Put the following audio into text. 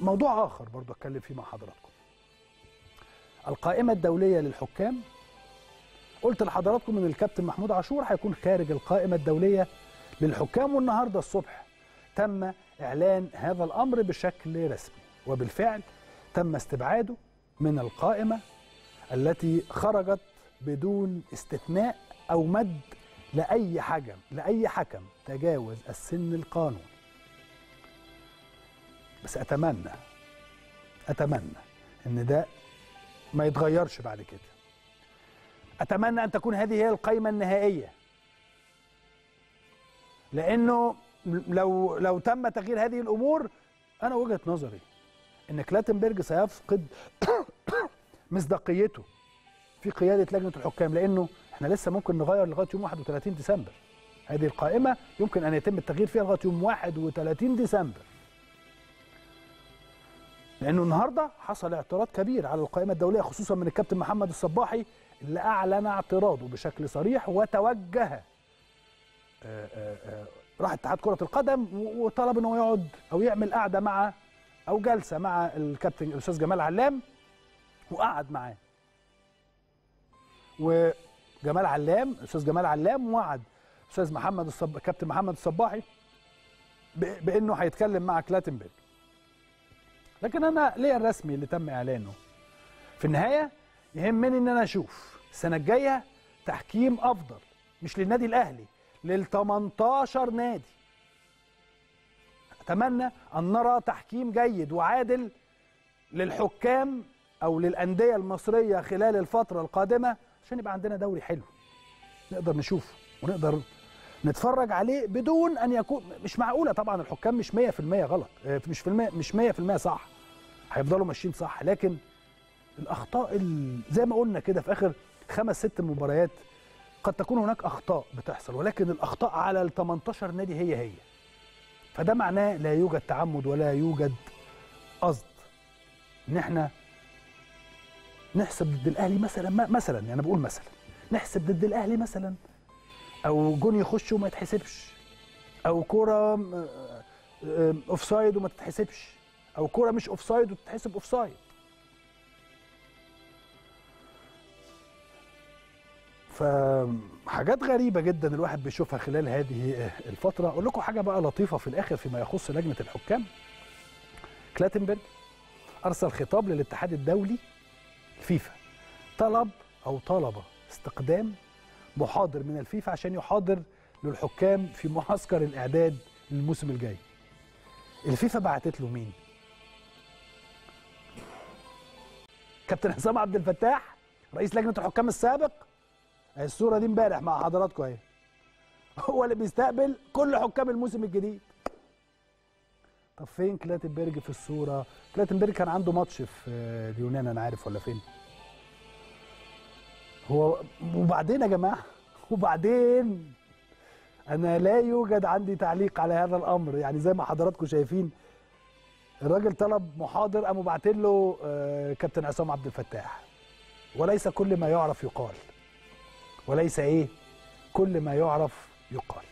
موضوع آخر برضو أتكلم فيه مع حضراتكم. القائمة الدولية للحكام قلت لحضراتكم إن الكابتن محمود عاشور هيكون خارج القائمة الدولية للحكام والنهاردة الصبح. تم إعلان هذا الأمر بشكل رسمي وبالفعل تم استبعاده من القائمة التي خرجت بدون استثناء أو مد لأي حكم لأي حكم تجاوز السن القانوني. بس أتمنى أتمنى إن ده ما يتغيرش بعد كده. أتمنى أن تكون هذه هي القائمه النهائية. لأنه لو لو تم تغيير هذه الأمور أنا وجهة نظري إن كلاتنبرج سيفقد مصداقيته في قيادة لجنة الحكام لأنه إحنا لسه ممكن نغير لغاية يوم 31 ديسمبر. هذه القائمة يمكن أن يتم التغيير فيها لغاية يوم 31 ديسمبر. لأنه النهارده حصل اعتراض كبير على القائمة الدولية خصوصا من الكابتن محمد الصباحي اللي أعلن اعتراضه بشكل صريح وتوجه آه، آه، آه، راح اتحاد كرة القدم وطلب إنه يقعد أو يعمل قعدة مع أو جلسة مع الكابتن الأستاذ جمال علام وقعد معاه. وجمال علام الأستاذ جمال علام وعد الاستاذ محمد الصب... كابتن محمد الصباحي ب... بإنه هيتكلم مع كلاتنبرج. لكن أنا ليا الرسمي اللي تم إعلانه. في النهاية يهمني إن أنا أشوف السنة الجاية تحكيم أفضل مش للنادي الأهلي لل 18 نادي. أتمنى أن نرى تحكيم جيد وعادل للحكام أو للأندية المصرية خلال الفترة القادمة عشان يبقى عندنا دوري حلو. نقدر نشوفه ونقدر نتفرج عليه بدون أن يكون مش معقولة طبعا الحكام مش 100% غلط آه، مش في المية مش 100% صح هيفضلوا ماشيين صح لكن الأخطاء ال- زي ما قلنا كده في آخر خمس ست مباريات قد تكون هناك أخطاء بتحصل ولكن الأخطاء على ال 18 نادي هي هي. فده معناه لا يوجد تعمد ولا يوجد قصد إن إحنا نحسب ضد الأهلي مثلا مثلا يعني بقول مثلا نحسب ضد الأهلي مثلا أو جون يخش وما يتحسبش. أو كورة offside وما تتحسبش. أو كورة مش offside وتتحسب offside فحاجات غريبة جدا الواحد بيشوفها خلال هذه الفترة. أقول لكم حاجة بقى لطيفة في الآخر فيما يخص لجنة الحكام. كلاتنبرج أرسل خطاب للاتحاد الدولي الفيفا طلب أو طلب استقدام محاضر من الفيفا عشان يحاضر للحكام في معسكر الإعداد للموسم الجاي. الفيفا بعتت له مين؟ كابتن حسام عبد الفتاح رئيس لجنة الحكام السابق؟ الصورة دي امبارح مع حضراتكم أهي. هو اللي بيستقبل كل حكام الموسم الجديد. طب فين كلاتنبرج في الصورة؟ كلاتنبرج كان عنده ماتش في اليونان أنا عارف ولا فين؟ هو وبعدين يا جماعة وبعدين أنا لا يوجد عندي تعليق على هذا الأمر. يعني زي ما حضراتكم شايفين الراجل طلب محاضر قاموا باعتين له آه، كابتن عصام عبد الفتاح. وليس كل ما يعرف يقال. وليس إيه؟ كل ما يعرف يقال.